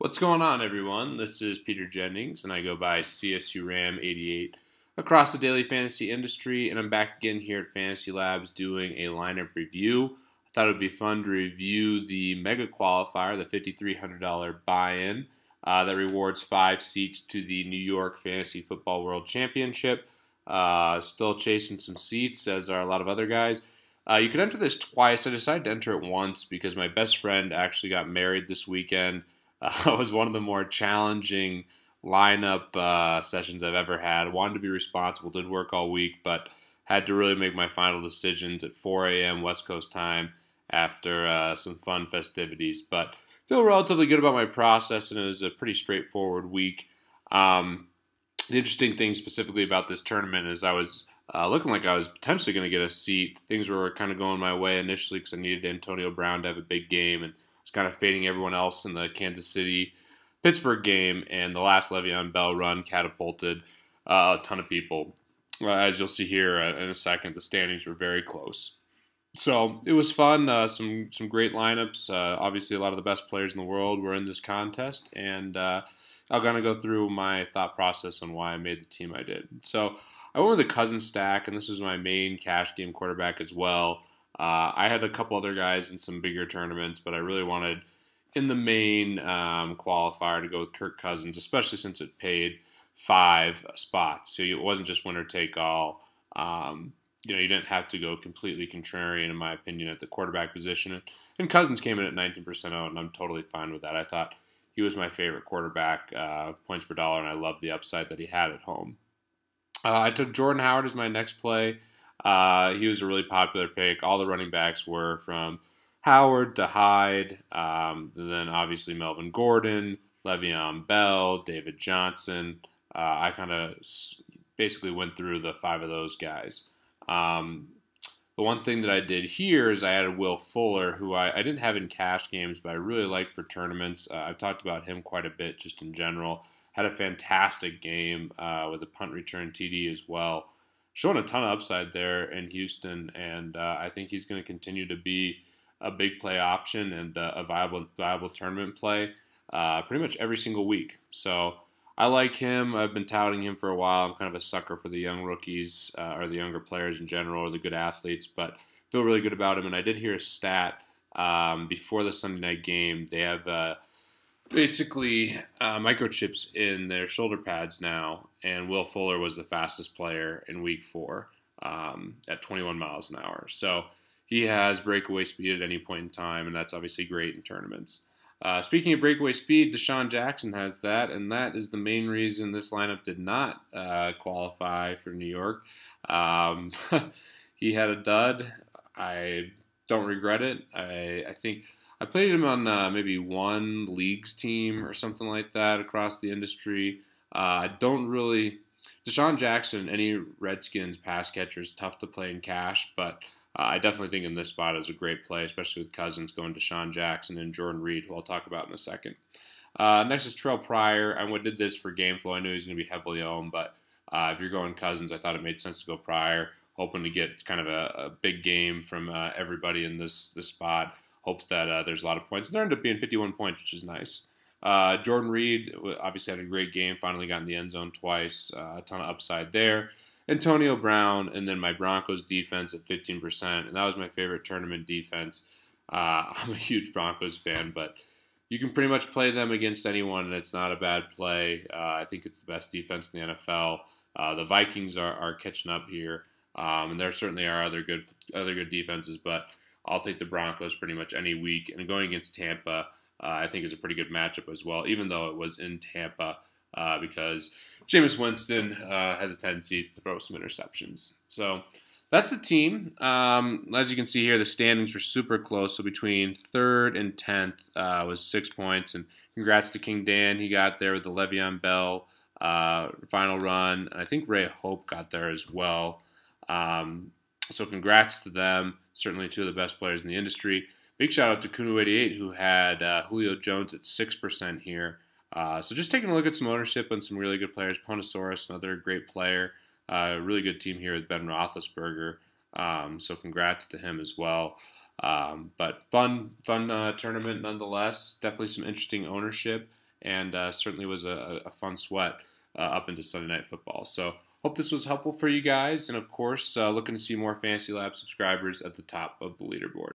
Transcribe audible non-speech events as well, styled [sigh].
What's going on, everyone? This is Peter Jennings, and I go by CSU Ram 88 across the daily fantasy industry, and I'm back again here at Fantasy Labs doing a lineup review. I thought it would be fun to review the mega qualifier, the $5,300 buy in uh, that rewards five seats to the New York Fantasy Football World Championship. Uh, still chasing some seats, as are a lot of other guys. Uh, you can enter this twice. I decided to enter it once because my best friend actually got married this weekend. [laughs] Uh, it was one of the more challenging lineup uh, sessions I've ever had. Wanted to be responsible, did work all week, but had to really make my final decisions at 4 a.m. West Coast time after uh, some fun festivities. But feel relatively good about my process, and it was a pretty straightforward week. Um, the interesting thing specifically about this tournament is I was uh, looking like I was potentially going to get a seat. Things were kind of going my way initially because I needed Antonio Brown to have a big game and was kind of fading everyone else in the Kansas City Pittsburgh game. And the last Le'Veon Bell run catapulted uh, a ton of people. Uh, as you'll see here uh, in a second, the standings were very close. So it was fun. Uh, some some great lineups. Uh, obviously, a lot of the best players in the world were in this contest, and I'm going to go through my thought process on why I made the team I did. So I went with the Cousin stack, and this was my main cash game quarterback as well. Uh, I had a couple other guys in some bigger tournaments, but I really wanted in the main um, qualifier to go with Kirk Cousins, especially since it paid five spots. So it wasn't just winner take all. Um, you know, you didn't have to go completely contrarian, in my opinion, at the quarterback position. And Cousins came in at 19% out, and I'm totally fine with that. I thought he was my favorite quarterback, uh, points per dollar, and I loved the upside that he had at home. Uh, I took Jordan Howard as my next play. Uh, he was a really popular pick. All the running backs were from Howard to Hyde, um, then obviously Melvin Gordon, Le'Veon Bell, David Johnson. Uh, I kind of basically went through the five of those guys. Um, the one thing that I did here is I added Will Fuller, who I, I didn't have in cash games, but I really like for tournaments. Uh, I've talked about him quite a bit just in general had a fantastic game uh, with a punt return TD as well. Showing a ton of upside there in Houston, and uh, I think he's going to continue to be a big play option and uh, a viable viable tournament play uh, pretty much every single week. So I like him. I've been touting him for a while. I'm kind of a sucker for the young rookies uh, or the younger players in general or the good athletes, but feel really good about him. And I did hear a stat um, before the Sunday night game. They have uh, basically uh, microchips in their shoulder pads now, and Will Fuller was the fastest player in Week Four um, at 21 miles an hour. So he has breakaway speed at any point in time, and that's obviously great in tournaments. Uh, speaking of breakaway speed, DeSean Jackson has that, and that is the main reason this lineup did not uh, qualify for New York. Um, [laughs] he had a dud. I don't regret it. I, I think I played him on uh, maybe one leagues team or something like that across the industry. Uh, I don't really. DeSean Jackson, any Redskins pass catcher is tough to play in cash, but uh, I definitely think in this spot is a great play, especially with Cousins going to Sean Jackson and Jordan Reed, who I'll talk about in a second. Uh, next is Terrelle Pryor. I did this for game flow. I knew he was going to be heavily owned, but uh, if you're going Cousins, I thought it made sense to go Pryor, hoping to get kind of a, a big game from uh, everybody in this this spot hopes that uh, there's a lot of points. And there ended up being 51 points, which is nice. Uh, Jordan Reed obviously had a great game, finally got in the end zone twice, uh, a ton of upside there. Antonio Brown, and then my Broncos defense at 15%, and that was my favorite tournament defense. Uh, [laughs] I'm a huge Broncos fan, but you can pretty much play them against anyone, and it's not a bad play. Uh, I think it's the best defense in the NFL. Uh, the Vikings are, are catching up here, um, and there certainly are other good other good defenses, but I'll take the Broncos pretty much any week. And going against Tampa, uh, I think is a pretty good matchup as well, even though it was in Tampa, uh, because Jameis Winston uh, has a tendency to throw some interceptions. So that's the team. Um, as you can see here, the standings were super close. So between third and tenth uh, was six points. And congrats to King Dan. He got there with the Le'Veon Bell uh, final run. And I think Ray Hope got there as well. Um, so congrats to them. Certainly two of the best players in the industry. Big shout out to Kuno88 who had uh, Julio Jones at 6% here. Uh, so just taking a look at some ownership on some really good players. Ponosaurus, another great player. Uh, really good team here with Ben Roethlisberger. Um, so congrats to him as well. Um, but fun, fun uh, tournament nonetheless. Definitely some interesting ownership. and uh, certainly was a, a fun sweat uh, up into Sunday Night Football. So hope this was helpful for you guys, and of course, uh, looking to see more Fantasy Lab subscribers at the top of the leaderboard.